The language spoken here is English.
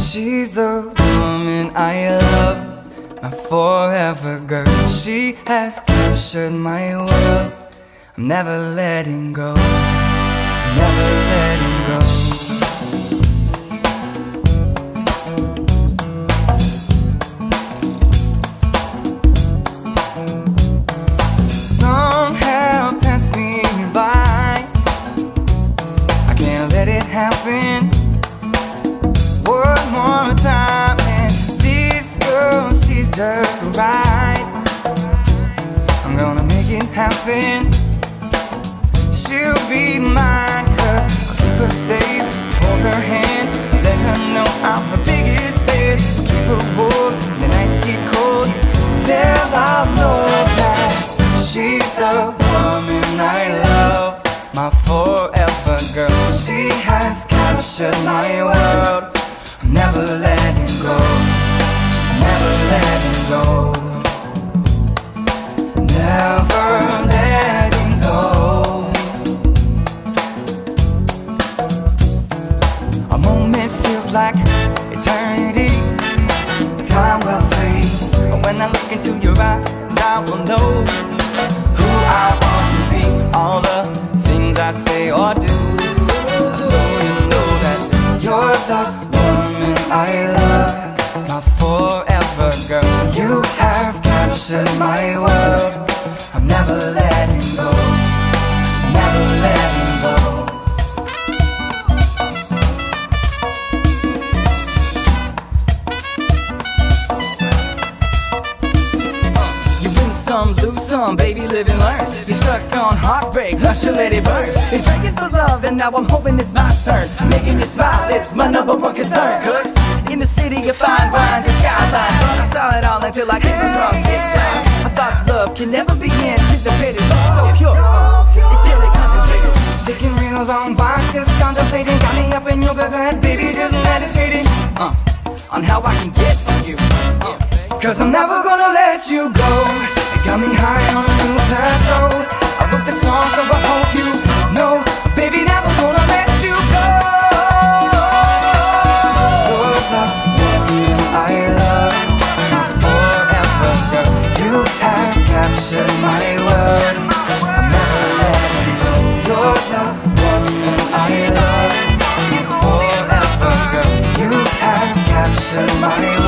She's the woman I love, my forever girl. She has captured my world. I'm never letting go, I'm never letting just right. I'm gonna make it happen. She'll be mine, cause I'll keep her safe, hold her hand, let her know I'm her biggest fan. Keep her warm the nights get cold. Tell I'll know that she's the woman I love, my forever girl. She has captured my world. I'm never letting go, never letting go. A moment feels like eternity. Time will when I look into your eyes, I will know who I want to be. All the things I say or do. Have my world. Some, lose some, baby, live and learn. You're stuck on heartbreak, Usher let it burn. Been praying for love, and now I'm hoping it's my turn. Making you smile is my number one concern. Cause in the city you find wines and skylines. But I saw it all until I came across this line. I thought love can never be anticipated. Love so pure, it's purely concentrated. Taking real long walks, just contemplating. Got me up in yoga class, baby, just meditating. Uh, on how I can get to you. Uh, Cause I'm never I hope you never gonna let you go. The woman I love, forever girl. You have captured my world. I'm never go. You're the I love, forever girl. You have captured my